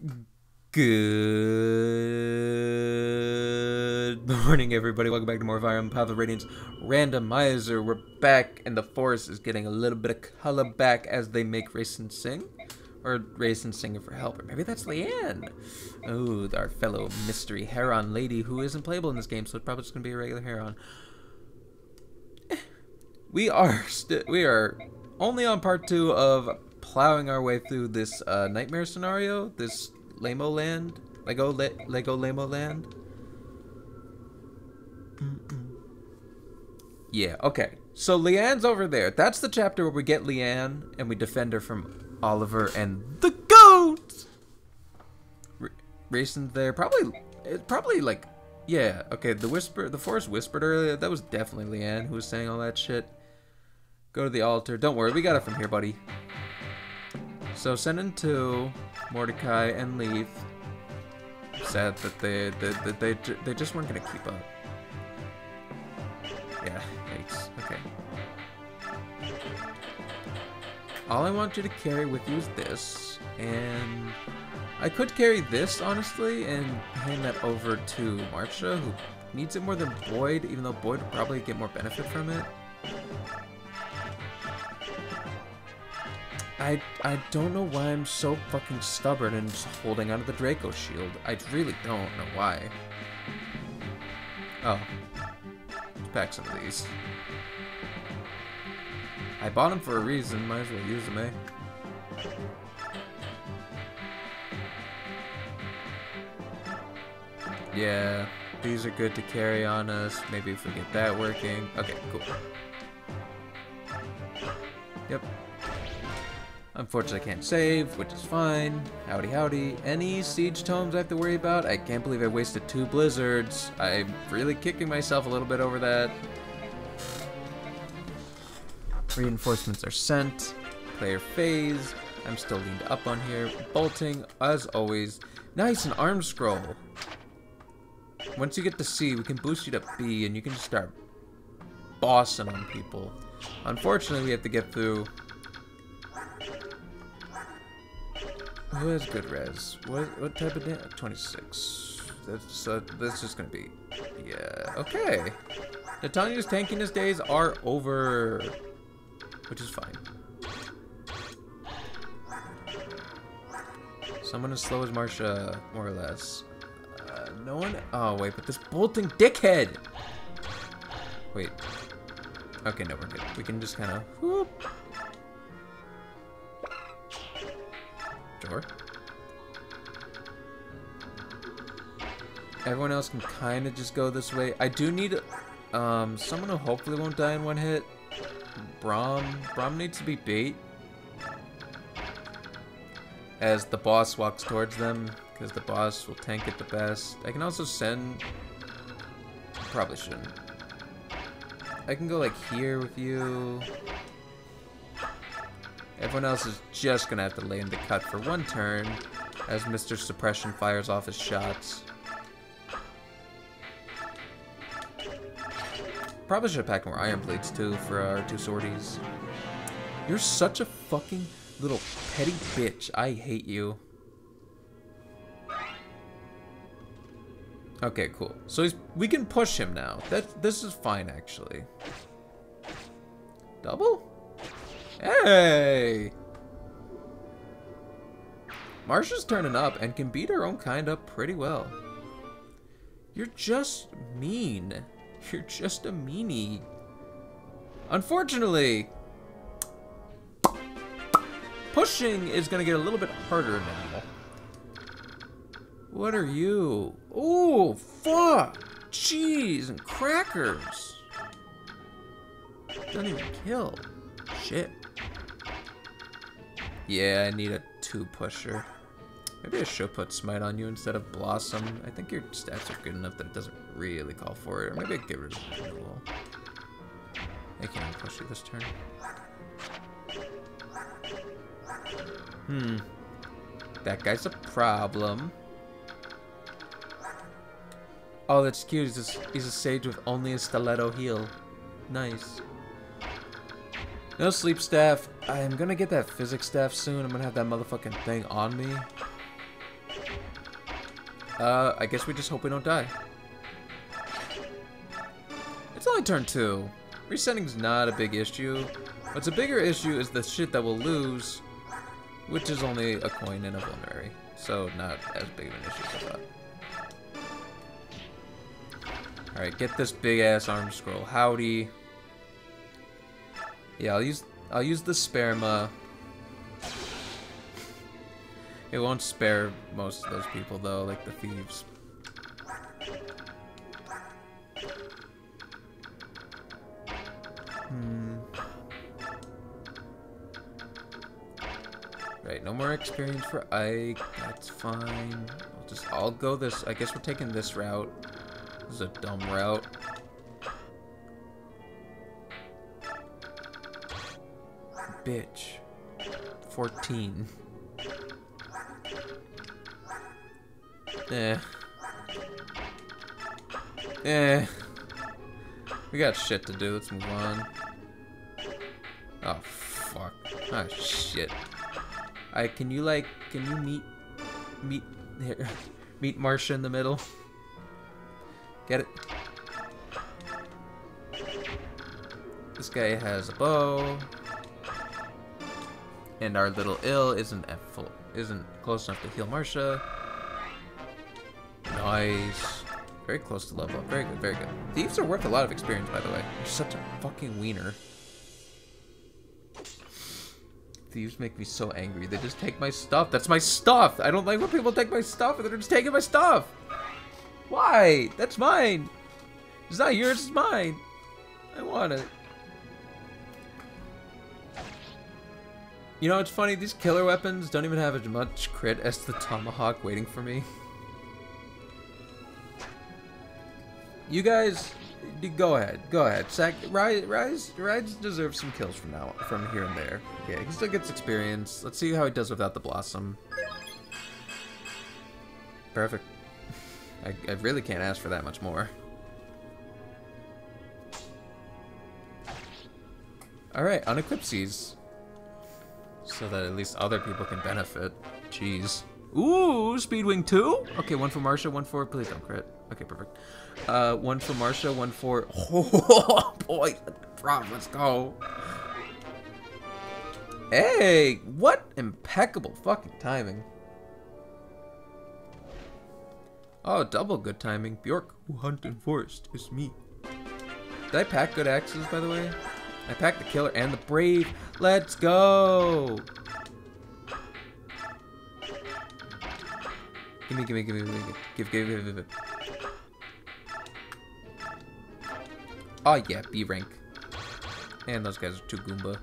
Good morning, everybody. Welcome back to more of Iron Path of Radiance Randomizer. We're back, and the forest is getting a little bit of color back as they make Reyson sing. Or Reyson singing for help. Or maybe that's Leanne. Oh, our fellow mystery Heron lady who isn't playable in this game, so it's probably just going to be a regular Heron. We are we are only on part two of plowing our way through this uh, nightmare scenario, this Lamo Land, Lego Le Lego Lamo Land. Mm -mm. Yeah, okay. So Leanne's over there. That's the chapter where we get Leanne and we defend her from Oliver and the goats. R Reyson's there. Probably, it probably like, yeah. Okay, the whisper, the forest whispered earlier. That was definitely Leanne who was saying all that shit. Go to the altar. Don't worry, we got it from here, buddy. So sending to Mordecai and that they that they, they, they, they just weren't gonna keep up. Yeah, thanks. Okay. All I want you to carry with you is this, and I could carry this, honestly, and hand that over to Marcia, who needs it more than Boyd, even though Boyd would probably get more benefit from it. I I don't know why I'm so fucking stubborn and just holding onto the Draco shield. I really don't know why. Oh. Let's pack some of these. I bought them for a reason, might as well use them, eh? Yeah, these are good to carry on us. Maybe if we get that working. Okay, cool. Yep, Unfortunately, I can't save, which is fine. Howdy, howdy. Any siege tomes I have to worry about? I can't believe I wasted two blizzards. I'm really kicking myself a little bit over that. Reinforcements are sent. Player phase. I'm still leaned up on here. Bolting, as always. Nice, an arm scroll. Once you get to C, we can boost you to B, and you can just start bossing on people. Unfortunately, we have to get through Who has good res? What what type of damage? 26. That's uh, that's just gonna be yeah. Okay. Titania's tankiness days are over. Which is fine. Someone as slow as Marcia, more or less. Uh, no one. Oh wait, but this bolting dickhead. Wait. Okay, no, we're good. We can just kind of. Everyone else can kind of just go this way. I do need um, someone who hopefully won't die in one hit. Brom. Brom needs to be bait. As the boss walks towards them, because the boss will tank it the best. I can also send... Probably shouldn't. I can go like here with you. Everyone else is just gonna have to lay in the cut for one turn as Mr. Suppression fires off his shots. Probably should have packed more iron plates too for our two sorties. You're such a fucking little petty bitch. I hate you. Okay, cool. So he's we can push him now. That this is fine actually. Double? Hey! Marcia's turning up and can beat her own kind up pretty well. You're just mean. You're just a meanie. Unfortunately, pushing is going to get a little bit harder now. What are you? Oh, fuck! Cheese and crackers! Don't even kill. Shit. Yeah, I need a two-pusher. Maybe I should put Smite on you instead of Blossom. I think your stats are good enough that it doesn't really call for it. Or maybe I get rid of Renewal. I can't push you this turn. Hmm. That guy's a problem. Oh, that's cute. He's a, he's a sage with only a stiletto heal. Nice. No sleep staff. I'm gonna get that physics staff soon. I'm gonna have that motherfucking thing on me. Uh, I guess we just hope we don't die. It's only turn two. Resetting's not a big issue. What's a bigger issue is the shit that we'll lose, which is only a coin and a vulnerary. So not as big of an issue as I thought. Alright, get this big ass arm scroll. Howdy. Yeah, I'll use I'll use the sperma. It won't spare most of those people though, like the thieves. Hmm. Right, no more experience for Ike. That's fine. I'll just I'll go this I guess we're taking this route. This is a dumb route. Bitch. 14. Eh. Eh. We got shit to do. Let's move on. Oh, fuck. Oh, shit. I can you, like, can you meet, meet, here, meet Marcia in the middle? Get it? This guy has a bow. And our little ill isn't at full, isn't close enough to heal Marcia. Nice. Very close to level up. Very good, very good. Thieves are worth a lot of experience, by the way. You're such a fucking wiener. Thieves make me so angry. They just take my stuff. That's my stuff! I don't like when people take my stuff and they're just taking my stuff! Why? That's mine! It's not yours, it's mine! I want it. You know, it's funny, these killer weapons don't even have as much crit as the tomahawk waiting for me. You guys, go ahead, go ahead. Sack, Rise, Rise, Rise deserves some kills from now, from here and there. Okay, he still gets experience. Let's see how he does without the blossom. Perfect. I, I really can't ask for that much more. Alright, unequip C's so that at least other people can benefit. Jeez. Ooh, Speedwing 2? Okay, one for Marcia, one for... Please don't crit. Okay, perfect. Uh, one for Marcia, one for... Oh, boy. Drop, let's go. Hey, what impeccable fucking timing. Oh, double good timing. Bjork, who hunt in forest, is me. Did I pack good axes, by the way? I packed the killer and the brave. Let's go! Give me, give me, give me, give me, give, give, give, give, give. Oh yeah, B rank. And those guys are too Goomba.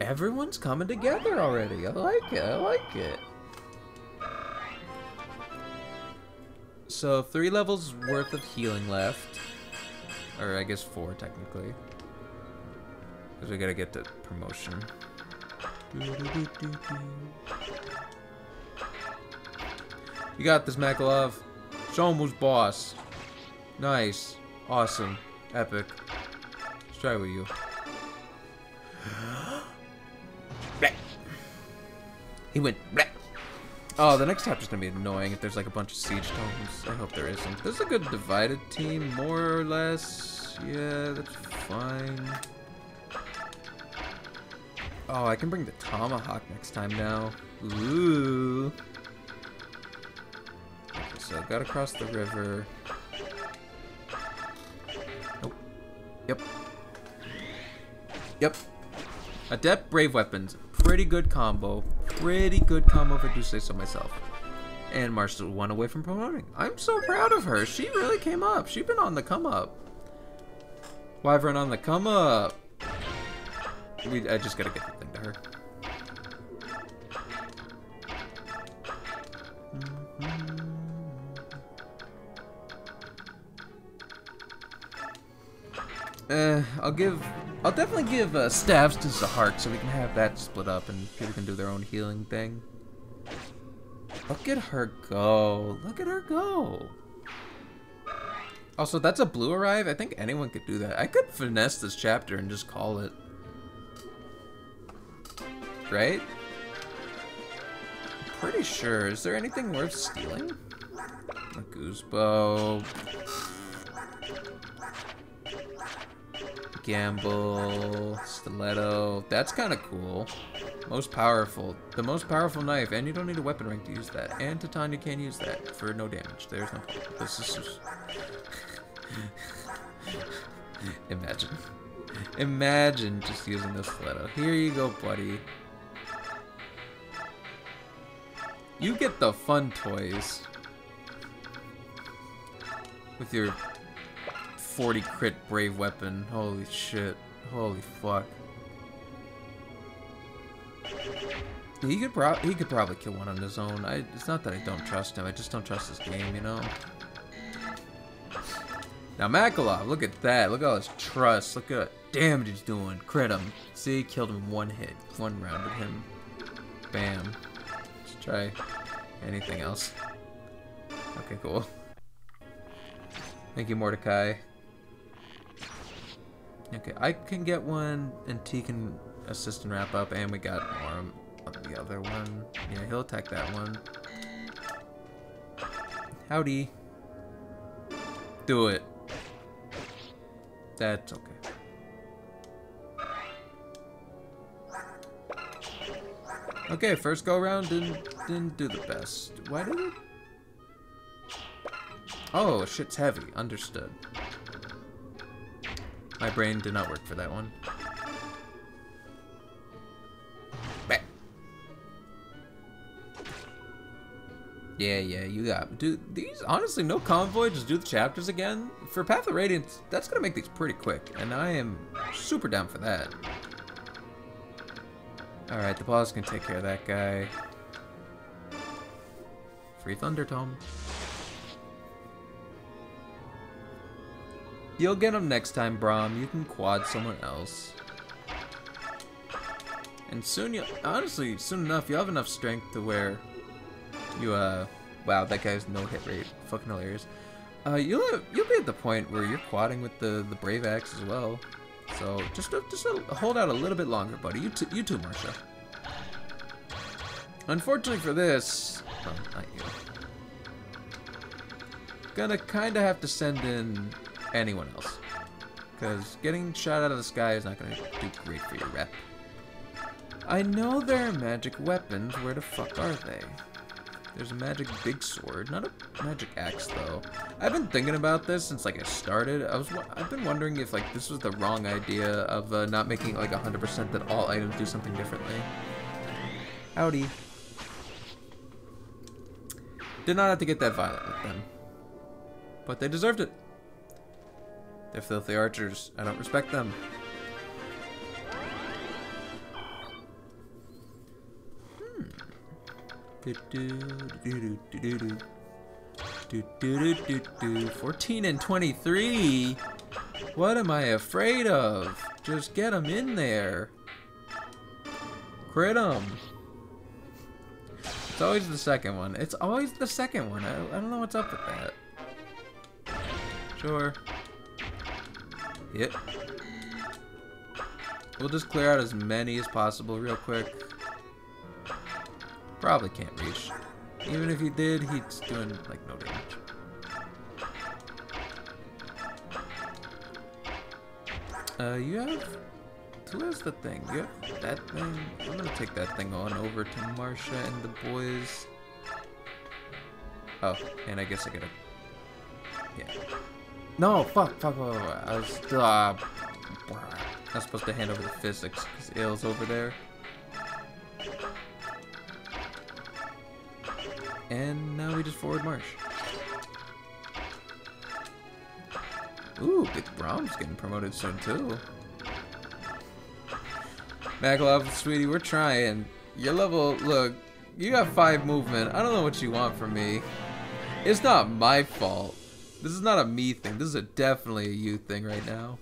Everyone's coming together already. I like it, I like it. So three levels worth of healing left. Or I guess four, technically. Because we gotta get the promotion. You got this, Makalov. Show him who's boss. Nice. Awesome. Epic. Let's try with you. he went. Oh, the next chapter's gonna be annoying if there's like a bunch of siege tomes. I hope there isn't. This is a good divided team, more or less. Yeah, that's fine. Oh, I can bring the tomahawk next time now. Ooh. Okay, so I gotta cross the river. Nope. Yep. Yep. Adept Brave Weapons. Pretty good combo. Pretty good combo if I do say so myself. And Marshall one away from promoting. I'm so proud of her. She really came up. She's been on the come up. Wyvern on the come up. We, I just gotta get the thing to her. Uh, I'll give, I'll definitely give uh, staves to Zihark so we can have that split up and people can do their own healing thing. Look at her go. Look at her go. Also, that's a blue arrive. I think anyone could do that. I could finesse this chapter and just call it. Right? pretty sure. Is there anything worth stealing? A goose bow. Gamble. Stiletto. That's kind of cool. Most powerful. The most powerful knife, and you don't need a weapon rank to use that. And Titania can use that for no damage. There's no This is just... Imagine. Imagine just using this stiletto. Here you go, buddy. You get the fun toys. With your 40 crit brave weapon. Holy shit. Holy fuck. He could pro he could probably kill one on his own. I it's not that I don't trust him, I just don't trust this game, you know? Now Makalov, look at that. Look at all his trust. Look at damage he's doing. Crit him. See, killed him one hit. One round of him. Bam. Let's try anything else. Okay, cool. Thank you, Mordecai. Okay, I can get one, and T can assist and wrap up, and we got more on the other one. Yeah, he'll attack that one. Howdy. Do it. That's okay. Okay, first go around didn't didn't do the best. Why did it? Oh, shit's heavy. Understood. My brain did not work for that one. Yeah, yeah, you got. Dude, these honestly, no convoy, just do the chapters again. For Path of Radiance, that's gonna make these pretty quick, and I am super down for that. Alright, the boss can take care of that guy. Free Thunder Tome. You'll get him next time, Brom. You can quad someone else. And soon you honestly, soon enough, you'll have enough strength to where you uh wow that guy's no hit rate. Fucking hilarious. Uh you'll have, you'll be at the point where you're quadding with the the brave axe as well. So just just hold out a little bit longer buddy. You, you too Marcia. Unfortunately for this oh, not you. Gonna kind of have to send in anyone else because getting shot out of the sky is not gonna do great for your rep I know there are magic weapons where the fuck are they there's a magic big sword, not a magic axe though. I've been thinking about this since like I started. I was I've been wondering if like this was the wrong idea of uh, not making like 100% that all items do something differently. Howdy. Did not have to get that violent with them. But they deserved it. They're filthy archers. I don't respect them. Hmm. Fourteen and twenty-three. What am I afraid of? Just get them in there. Crit them. It's always the second one. It's always the second one. I, I don't know what's up with that. Sure. Yep. We'll just clear out as many as possible real quick. Probably can't reach. Even if he did, he's doing like no damage. Uh, you have... Who has the thing? You have that thing? I'm gonna take that thing on over to Marcia and the boys. Oh, and I guess I gotta... Yeah. No, fuck, fuck, fuck, fuck. I was... Uh, was supposed to hand over the physics, because Aile's over there. And now we just forward march. Ooh, Big Brom's getting promoted soon too. Makalov, sweetie, we're trying. Your level, look, you got five movement. I don't know what you want from me. It's not my fault. This is not a me thing. This is a definitely a you thing right now.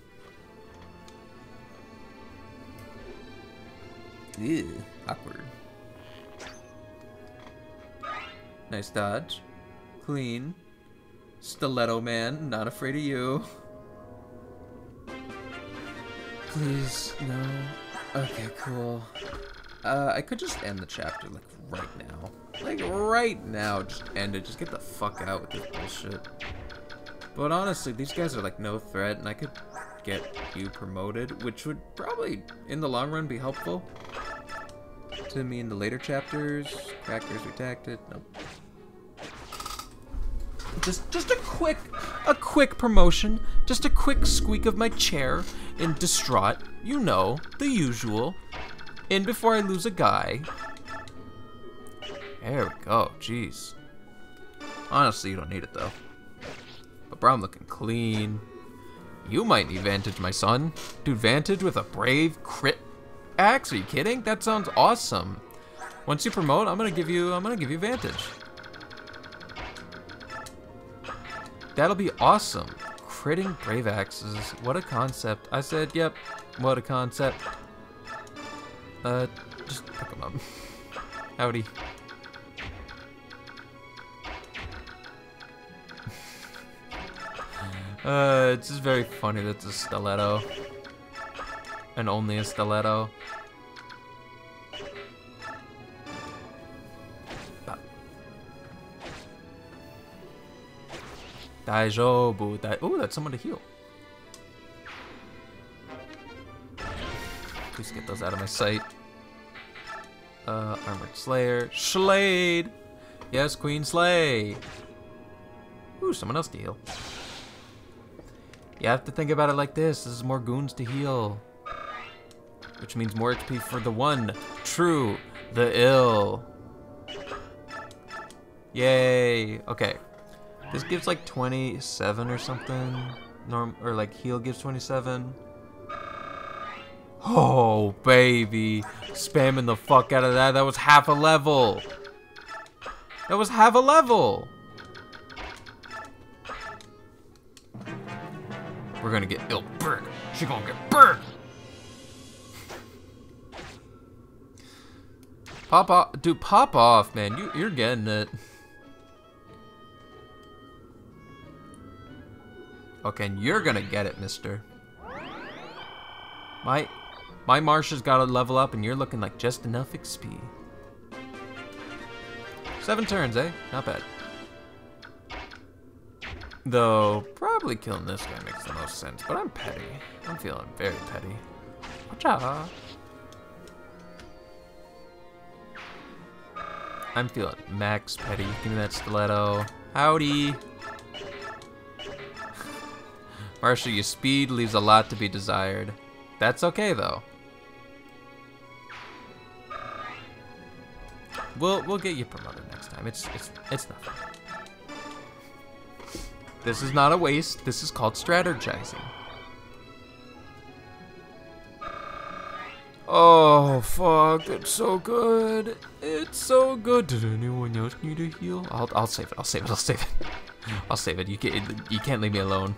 Ew, awkward. Nice dodge. Clean. Stiletto man, not afraid of you. Please, no. Okay, cool. Uh, I could just end the chapter, like, right now. like right now, just end it. Just get the fuck out with this bullshit. But honestly, these guys are like no threat, and I could get you promoted, which would probably, in the long run, be helpful to me in the later chapters. Crackers redacted. Nope. Just, just a quick, a quick promotion. Just a quick squeak of my chair in distraught. You know, the usual. In before I lose a guy. There we go. Jeez. Honestly, you don't need it though. Bro, I'm looking clean. You might need Vantage, my son. Dude, Vantage with a brave crit axe? Are you kidding? That sounds awesome. Once you promote, I'm gonna give you I'm gonna give you Vantage. That'll be awesome. Critting brave axes. What a concept. I said, yep, what a concept. Uh, just pick them up. Howdy. Uh, it's just very funny that it's a stiletto. And only a stiletto. Daijobu. Dai oh, that's someone to heal. Please get those out of my sight. Uh, Armored Slayer. Slade! Yes, Queen Slay! Ooh, someone else to heal. You have to think about it like this. This is more goons to heal. Which means more HP for the one, true, the ill. Yay. Okay. This gives like 27 or something. Norm or like heal gives 27. Oh, baby. Spamming the fuck out of that. That was half a level. That was half a level. We're gonna get ill burn. She gonna get burned. Pop off, dude. Pop off, man. You you're getting it. Okay, and you're gonna get it, Mister. My my Marcia's got to level up, and you're looking like just enough XP. Seven turns, eh? Not bad. Though, probably killing this guy makes the most sense, but I'm petty. I'm feeling very petty. Watcha! I'm feeling max petty. Give me that stiletto. Howdy! Marshall, your speed leaves a lot to be desired. That's okay, though. We'll, we'll get you promoted next time. It's, it's, it's nothing. This is not a waste. This is called strategizing. Oh, fuck. It's so good. It's so good. Did anyone else need a heal? I'll, I'll save it. I'll save it. I'll save it. I'll save it. You can't, you can't leave me alone.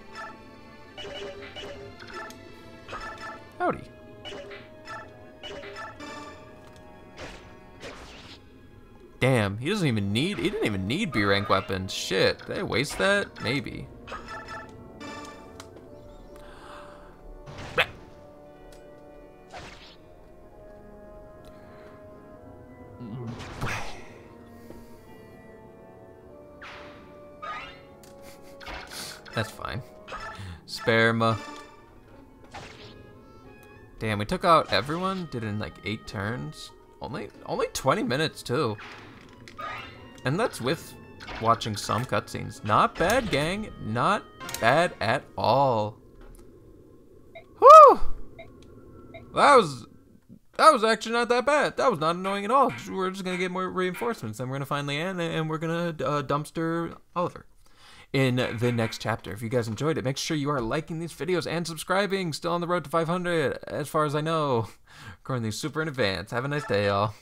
Damn, he doesn't even need, he didn't even need B rank weapons. Shit, did they waste that? Maybe. That's fine. Sperma. Damn, we took out everyone? Did in like eight turns? Only only 20 minutes too. And that's with watching some cutscenes. Not bad, gang. Not bad at all. Whew! That was that was actually not that bad. That was not annoying at all. We're just gonna get more reinforcements, and we're gonna find Leanne, and we're gonna uh, dumpster Oliver in the next chapter. If you guys enjoyed it, make sure you are liking these videos and subscribing. Still on the road to 500, as far as I know. Recording these super in advance. Have a nice day, y'all.